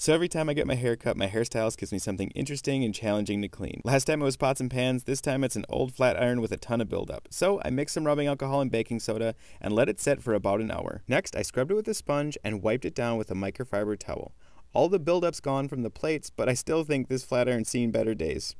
So every time I get my hair cut, my hairstylist gives me something interesting and challenging to clean. Last time it was pots and pans, this time it's an old flat iron with a ton of buildup. So I mix some rubbing alcohol and baking soda and let it set for about an hour. Next, I scrubbed it with a sponge and wiped it down with a microfiber towel. All the buildup's gone from the plates, but I still think this flat iron's seen better days.